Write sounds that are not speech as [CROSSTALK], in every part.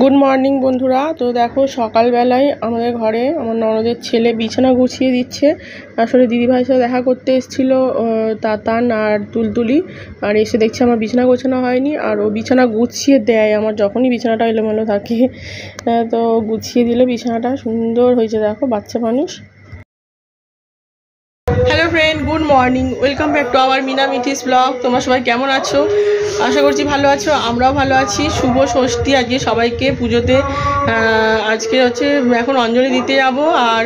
Good morning বন্ধুরা। তো দেখো, সকালবেলায় আমাদের ঘরে আমার ননদের ছেলে বিছানা গুছিয়ে দিচ্ছে। আসলে দিদিভাইয়ের সাথে দেখা করতে এসেছিল তাতান আর তুলতুলি। আর এসে দেখছে আমার বিছানা গোছানো হয়নি, আর ও বিছানা গুছিয়ে দেয়। আমার যখনই বিছানাটা এলোমেলো থাকে তো গুছিয়ে দিলে বিছানাটা সুন্দর হয়েছে। দেখো, বাচ্চা মানুষ। Hello friend good morning welcome back to our Meena Mithi's blog তোমরা সবাই কেমন আছো? আশা করছি ভালো আছো, আমরাও ভালো আছি। শুভ ষষ্ঠী আজকে সবাইকে পুজোতে। আজকে হচ্ছে এখন অঞ্জলি দিতে যাব আর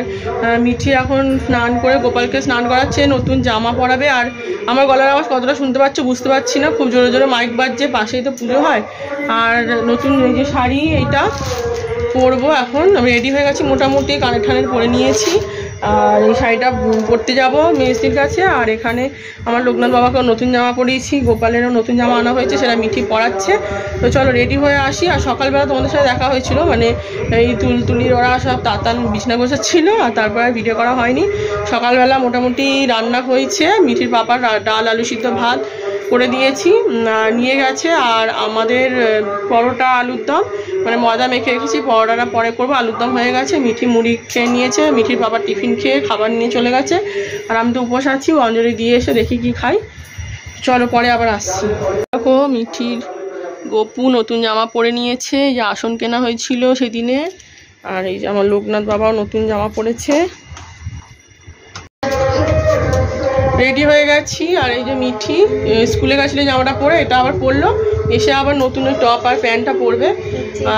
মিঠি এখন স্নান করে গোপালকে স্নান করাচ্ছে, নতুন জামা পরাবে। আর আমার গলার আওয়াজ কতটা শুনতে পাচ্ছ বুঝতে পারছি না। খুব জোরে জোরে মাইক বাজছে, পাশেই তো পুজো হয়। আর নতুন এই যে শাড়ি এইটা পরবো এখন। আমি রেডি হয়ে গেছি, মোটামুটি কানের ঠানের পরে নিয়েছি। আর এই শাড়িটা পরতে যাব মেসির কাছে, আর এখানে আমার লোকনাথ বাবাকেও নতুন জামা পরিয়েছি, গোপালেরও নতুন জামা আনা হয়েছে, সেটা মিঠি পরাচ্ছে। তো চলো রেডি হয়ে আসি, আর সকালবেলা তোমাদের সাথে দেখা হয়েছিল মানে এই তুলতুলির ওরা সব তাতান বিছনা গোছাচ্ছিল আর তারপরে ভিডিও করা হয়নি। সকালবেলা মোটামুটি রান্না হয়েছে, মিঠির পাপার ডাল আলু সিদ্ধ ভাত করে দিয়েছি নিয়ে গেছে, আর আমাদের পরোটা আলুর দম মানে ময়দা মেখে রেখেছি পরোটাটা পরে করব, আলুর দম হয়ে গেছে, মিঠি মুড়ি খেয়ে নিয়েছে, মিঠির বাবার টিফিন খেয়ে খাবার নিয়ে চলে গেছে, আর আমি তো উপোস আছি ও অঞ্জলি দিয়ে এসে দেখি কি খাই, চলো পরে আবার আসছি। দেখো, মিঠির গপু নতুন জামা পরে নিয়েছে যে আসন কেনা হয়েছিল সেদিনে, আর এই যে আমার লোকনাথ বাবাও নতুন জামা পরেছে রেডি হয়ে গেছি। আর এই যে মিঠি স্কুলে গেছিলে জামাটা পরে এটা আবার পরলো। এসে আবার নতুন ওই টপ আর প্যান্টটা পরবে।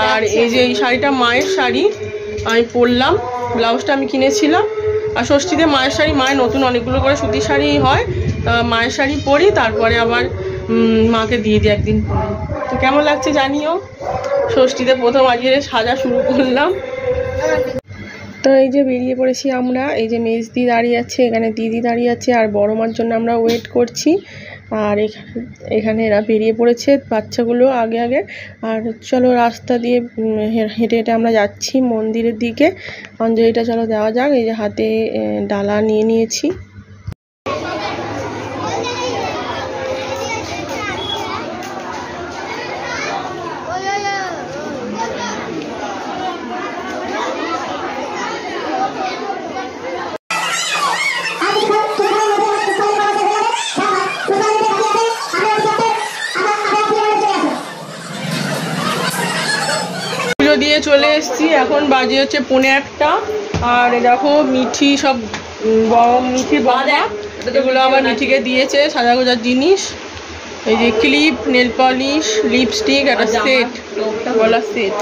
আর এই যে এই শাড়িটা মায়ের শাড়ি আমি পরলাম। ব্লাউজটা আমি কিনেছিলাম। আর ষষ্ঠীতে মায়ের শাড়ি মায়ের নতুন অনেকগুলো করে সুতির শাড়ি হয়। তা মায়ের শাড়ি পরি তারপরে আবার মাকে দিয়ে দিই একদিন পরে। তো কেমন লাগছে জানিও? ষষ্ঠীতে প্রথম আজকে সাজা শুরু করলাম। তো এই যে বেরিয়ে পড়েছি আমরা, এই যে মেজদি দাঁড়িয়ে আছে, এখানে দিদি দাঁড়িয়ে আছে আর বড় মার জন্য আমরা ওয়েট করছি। আর এখানে এখানে এরা বেরিয়ে পড়েছে বাচ্চাগুলো আগে আগে। আর চলো রাস্তা দিয়ে হেঁটে হেঁটে আমরা যাচ্ছি মন্দিরের দিকে। অঞ্জলিটা চলো দেওয়া যাক, এই যে হাতে ডালা নিয়ে নিয়েছি। দিয়ে চলে এসেছি। এখন বাজে হচ্ছে পৌনে একটা। আর দেখো মিঠি সব উম, ব- মিঠির বাবা এগুলো আবার মিঠিকে দিয়েছে সাজা গোজার জিনিস। এই যে ক্লিপ নেল পলিশ লিপস্টিক একটা সেট। গলার সেট।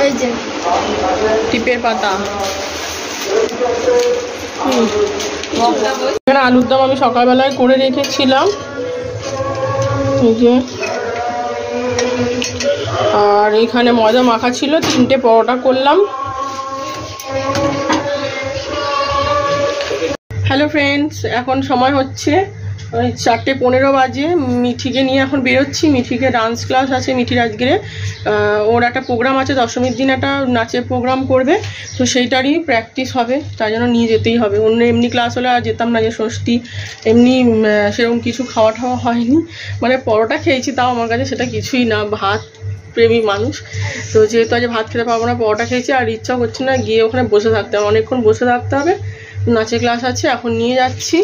এই যে। টিপের পাতা। এখানে আলুর দম আমি সকালবেলায় করে রেখেছিলাম। এই যে। আর এখানে ময়দা মাখা ছিল তিনটে পরোটা করলাম। হ্যালো ফ্রেন্ডস এখন সময় হচ্ছে চারটে পনেরো বাজে। মিঠিকে নিয়ে এখন বেরোচ্ছি। মিঠিকে ডান্স ক্লাস আছে মিঠির আজকে ওর একটা প্রোগ্রাম আছে, দশমীর দিন একটা নাচের প্রোগ্রাম করবে। তো সেইটারই প্র্যাকটিস হবে। তাই জন্য নিয়ে যেতেই হবে। অন্য এমনি ক্লাস হলে আর যেতাম না যে ষষ্ঠী। এমনি সেরকম কিছু খাওয়া টাওয়া হয়নি। মানে পরোটা খেয়েছি তাও আমার কাছে সেটা কিছুই না। ভাত প্রেমী মানুষ। তো যেহেতু আজ ভাত খেতে পারব না, পরোটা খেয়েছি। আর ইচ্ছা করছে না গিয়ে ওখানে বসে থাকতে। হবে অনেকক্ষণ বসে থাকতে হবে। নাচের ক্লাস আছে, এখন নিয়ে যাচ্ছি।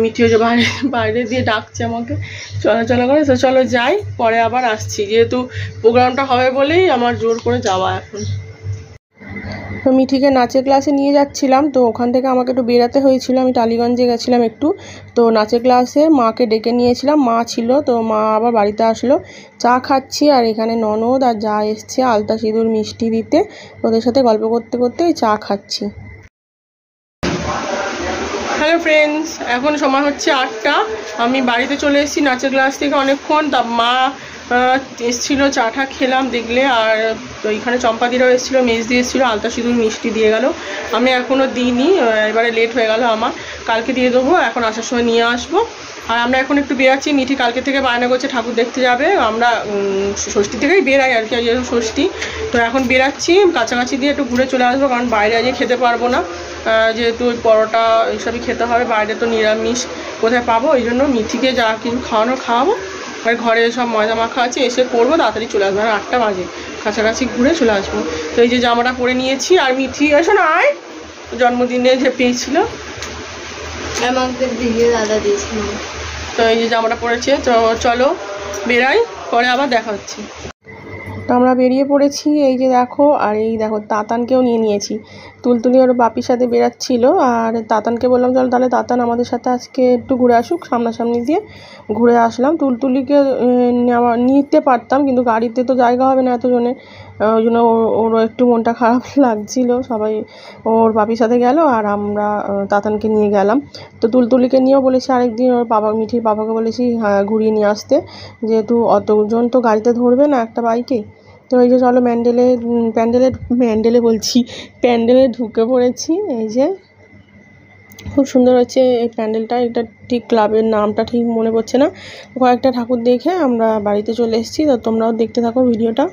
মিঠি হচ্ছে বাইরে বাইরে দিয়ে ডাকছে আমাকে। চলাচলা করে, তো চলো যাই, পরে আবার আসছি। যেহেতু প্রোগ্রামটা হবে বলেই আমার জোর করে যাওয়া এখন। তো মিঠিকে নাচের ক্লাসে নিয়ে যাচ্ছিলাম, তো ওখান থেকে আমাকে একটু বেরাতে হয়েছিল। আমি টালিগঞ্জে গেছিলাম একটু। তো নাচের ক্লাসে মাকে ডেকে নিয়েছিলাম। মা ছিল, তো মা আবার বাড়িতে আসলো। চা খাচ্ছি, আর এখানে ননদ আর যা এসছে, আলতা সিঁদুর মিষ্টি দিতে। ওদের সাথে গল্প করতে করতে চা খাচ্ছি। হ্যালো ফ্রেন্ডস এখন সময় হচ্ছে আটটা। আমি বাড়িতে চলে এসেছি নাচের ক্লাস থেকে অনেকক্ষণ। তা মা এসছিল চাটা খেলাম দেখলে, আর তো এখানে চম্পাদিরাও এসেছিল, মেজ দিয়ে এসেছিল, আলতা সিঁদুর, মিষ্টি দিয়ে গেল। আমি এখনও দিইনি এবারে লেট হয়ে গেল আমার। কালকে দিয়ে দেবো, এখন আসার সময় নিয়ে আসব। আর আমরা এখন একটু বেরাচ্ছি, মিঠি কালকে থেকে বায়না করছে, ঠাকুর দেখতে যাবে। আমরা ষষ্ঠী থেকেই বেরাই আর কি ষষ্ঠী। তো এখন বেরাচ্ছি, কাছাকাছি দিয়ে একটু ঘুরে চলে আসব, কারণ বাইরে আজকে খেতে পারব না। যেহেতু ওই পরোটা এইসবই খেতে হবে বাইরে তো নিরামিষ কোথায় পাবো? ওই জন্য মিথিকে যা কিছু খাওয়ানো খাওয়াবো। আর ঘরে সব ময়দা মাখা আছে এসে করব তাড়াতাড়ি চলে আসব। আর আটটা বাজে কাছাকাছি ঘুরে চলে আসব। তো এই যে জামাটা পরে নিয়েছি আর মিথি এসো না আয়। জন্মদিনে যে পেয়েছিল। দাদা দিয়েছিল। তো এই যে জামাটা পরেছে তো চলো বেরাই পরে আবার দেখা হচ্ছে। তো আমরা বেরিয়ে পড়েছি এই যে দেখো আর এই দেখো তাতানকেও নিয়ে নিয়েছি। তুলতুলি ওর বাপির সাথে বেরাচ্ছিল আর তাতানকে বললাম চলো তাহলে তাতান আমাদের সাথে আজকে একটু ঘুরে আসুক সামনাসামনি দিয়ে ঘুরে আসলাম। তুলতুলিকে নিতে পারতাম কিন্তু গাড়িতে তো জায়গা হবে না এতজনে। আহ, ওই জন্য ওর- একটু মনটা খারাপ [LAUGHS] লাগছিল। সবাই ওর বাপির সাথে গেল আর আমরা তাতানকে নিয়ে গেলাম। তো তুলতুলিকে নিয়েও বলেছি আরেকদিন ওর বাবা, মিঠির বাবাকে বলেছি হ্যাঁ ঘুরিয়ে নিয়ে আসতে। যেহেতু অতজন তো গাড়িতে ধরবে না একটা বাইকে। তো এই যে চলো ম্যান্ডেলে প্যান্ডেলে ম্যান্ডেলে বলছি, প্যান্ডেলে ঢুকে পড়েছি। এই যে খুব সুন্দর হচ্ছে এই প্যান্ডেলটা। এটা ঠিক ক্লাবের নামটা ঠিক মনে পড়ছে না। কয়েকটা ঠাকুর দেখে আমরা বাড়িতে চলে এসেছি। তো তোমরাও দেখতে থাকো ভিডিওটা।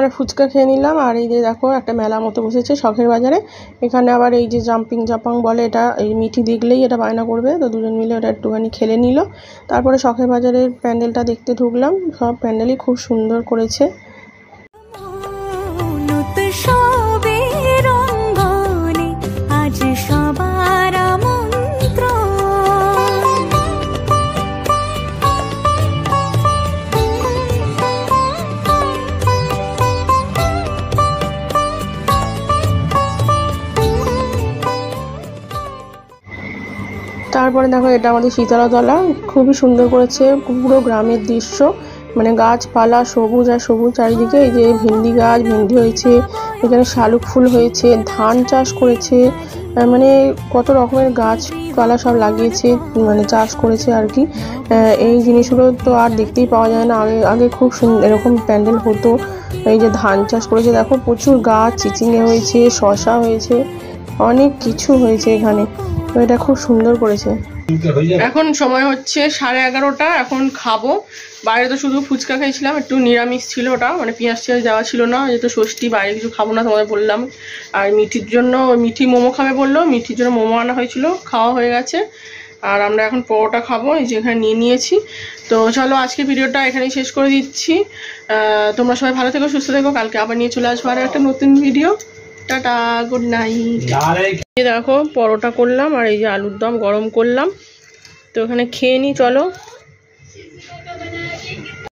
ওখানে ফুচকা খেয়ে নিলাম। আর এই যে দেখো, একটা মেলা মতো বসেছে শখের বাজারে। এখানে আবার এই যে জাম্পিং জাপাং বলে এটা, এই মিঠি দেখলেই এটা বায়না করবে। তো দুজন মিলে ওটা একটুখানি খেলে নিল। তারপরে শখের বাজারের প্যান্ডেলটা দেখতে ঢুকলাম। সব প্যান্ডেলই খুব সুন্দর করেছে। তারপরে দেখো, এটা আমাদের শীতলাতলা। খুবই সুন্দর করেছে পুরো গ্রামের দৃশ্য। মানে গাছপালা সবুজ আর সবুজ চারিদিকে, এই যে ভেন্ডি গাছ, ভেন্ডি হয়েছে, এখানে শালুক ফুল হয়েছে, ধান চাষ করেছে। মানে কত রকমের গাছপালা সব লাগিয়েছে মানে চাষ করেছে আর কি। এই জিনিসগুলো তো আর দেখতেই পাওয়া যায় না। আগে আগে খুব সুন্দর এরকম প্যান্ডেল হতো। এই যে ধান চাষ করেছে, দেখো প্রচুর গাছ চিচিঙে হয়েছে শশা হয়েছে, অনেক কিছু হয়েছে এখানে। এটা খুব সুন্দর করেছে। এখন সময় হচ্ছে সাড়ে এগারোটা, এখন খাব। বাইরে তো শুধু ফুচকা খেয়েছিলাম, একটু নিরামিষ ছিল ওটা মানে পেঁয়াজ টিয়াজ দেওয়া ছিল না যেহেতু ষষ্ঠী, বাইরে কিছু খাব না তোমাদের বললাম। আর মিঠির জন্য, মিঠি মোমো খাবে বলল, মিঠির জন্য মোমো আনা হয়েছিল, খাওয়া হয়ে গেছে। আর আমরা এখন পরোটা খাব, এই যে এখানে নিয়ে নিয়েছি। তো চলো আজকে ভিডিওটা এখানেই শেষ করে দিচ্ছি। তোমরা সবাই ভালো থেকো, সুস্থ থেকো, কালকে আবার নিয়ে চলে আসব আরও একটা নতুন ভিডিও। টাটা গুড নাইট দেখো পরোটা করলাম আর এই যে আলুর দম গরম করলাম। তো ওখানে খেয়ে নি চলো।